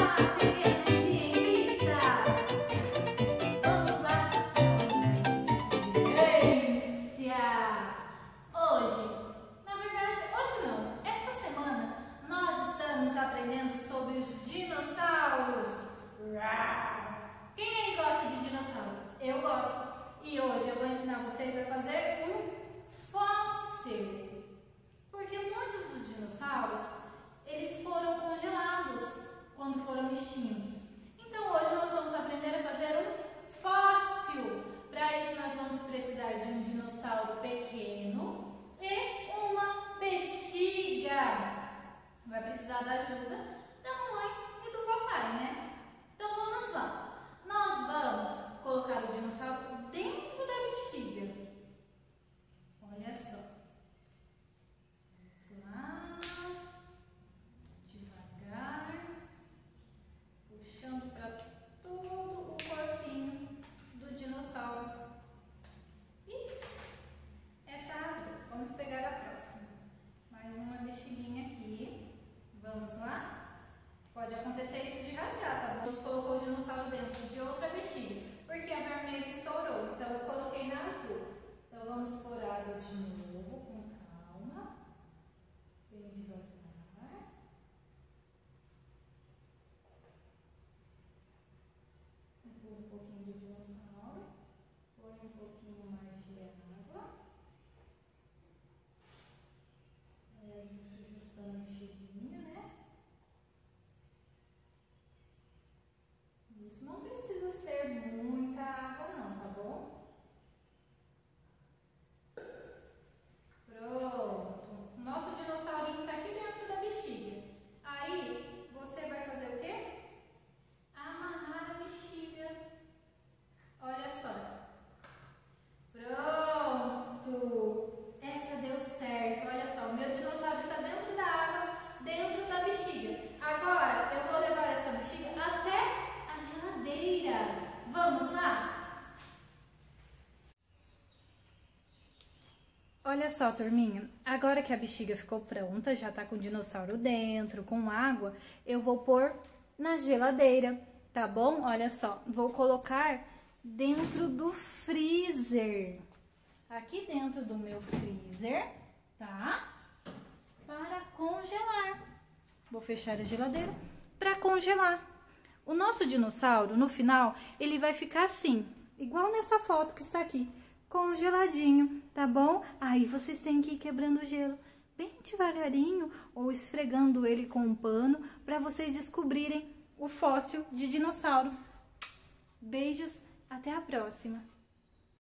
Bye. Bem-vindo. Olha só, turminha, agora que a bexiga ficou pronta, já tá com dinossauro dentro, com água, eu vou pôr na geladeira, tá bom? Olha só, vou colocar dentro do freezer, aqui dentro do meu freezer, tá? Para congelar. Vou fechar a geladeira para congelar. O nosso dinossauro, no final, ele vai ficar assim, igual nessa foto que está aqui congeladinho, tá bom? Aí vocês têm que ir quebrando o gelo bem devagarinho ou esfregando ele com um pano para vocês descobrirem o fóssil de dinossauro. Beijos, até a próxima!